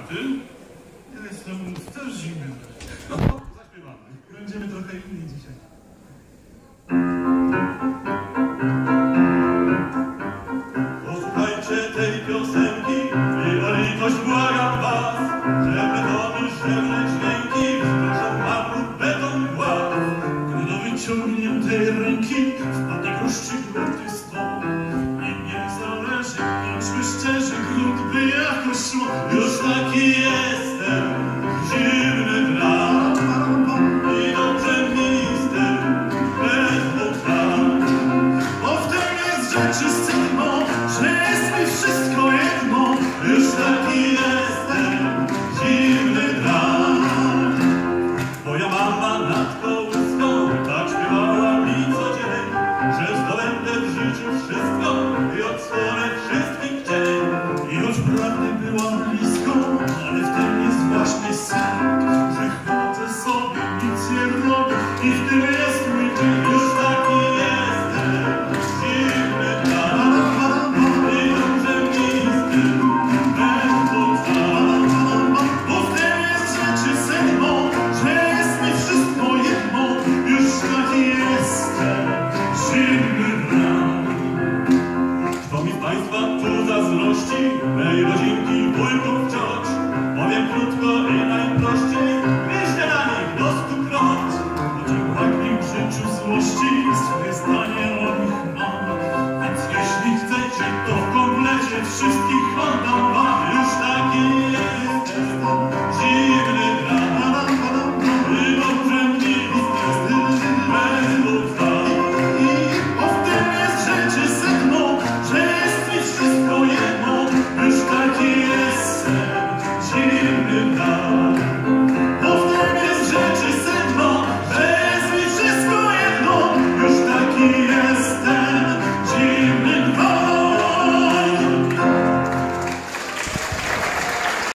Kraty. Ja jestem też zimny. Zaśpiewamy. Będziemy trochę inni dzisiaj. Posłuchajcie tej piosenki i o litość błagam was, żeby to miszewne dźwięki wskoczą wam lub beton głaz. Gdy wyciągniętej ręki już taki jestem, zimny brat. I dobrze mi jestem bez bez Bo w tym jest rzeczy sedno, że jest mi wszystko jedno, już taki jestem, zimny brat. ja mama nad kołyską tak śpiewała mi codziennie, że zdobędę w życiu wszystko i od rock, if the Wszyscy zdanie o nich mam, więc jeśli chcecie, to w komplecie wszystkich oddam.